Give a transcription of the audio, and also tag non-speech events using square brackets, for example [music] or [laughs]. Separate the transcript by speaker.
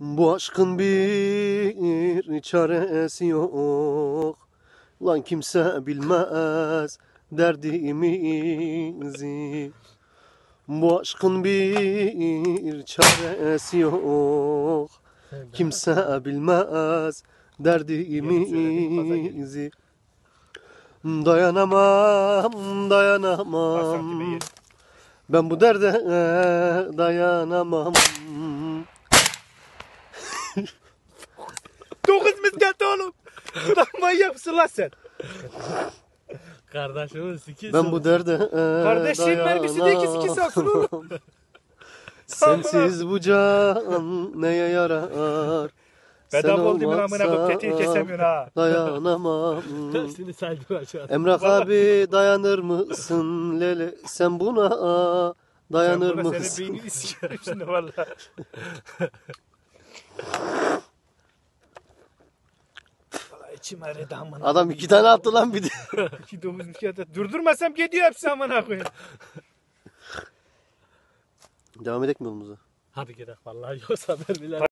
Speaker 1: Bu aşkın bir çaresi yok. Lan kimse bilmez derdimizi. Bu aşkın bir çaresi yok. Kimse bilmez derdimizi. Dayanamam, dayanamam. Ben bu derde dayanamam.
Speaker 2: Dokuz misket oğlum. Lan manyak mısın lan sen?
Speaker 3: Kardeşimin siki
Speaker 1: Ben bu derde
Speaker 2: Kardeşim mermisi de iki siki saksın oğlum. [laughs]
Speaker 1: Sensiz bu can neye yarar?
Speaker 2: Bedava
Speaker 1: Sen
Speaker 2: oldu mu amına
Speaker 1: olmazsan
Speaker 2: tetiği kesemiyorsun ha.
Speaker 1: Dayanamam. [laughs]
Speaker 3: Seni saydım aşağı.
Speaker 1: Emrah abi dayanır mısın Lele? Sen buna dayanır
Speaker 2: Ben buna
Speaker 1: mısın?
Speaker 2: Senin beynini [laughs] sikerim şimdi valla. Valla içim ağrıdı amına.
Speaker 1: Adam iki tane attı lan bir de. [laughs]
Speaker 2: İki dokuz misket. Durdurmasam gidiyor hepsi amına koyayım.
Speaker 1: Devam edek mi yolumuza?
Speaker 3: Hadi gidelim vallahi yoksa ben bile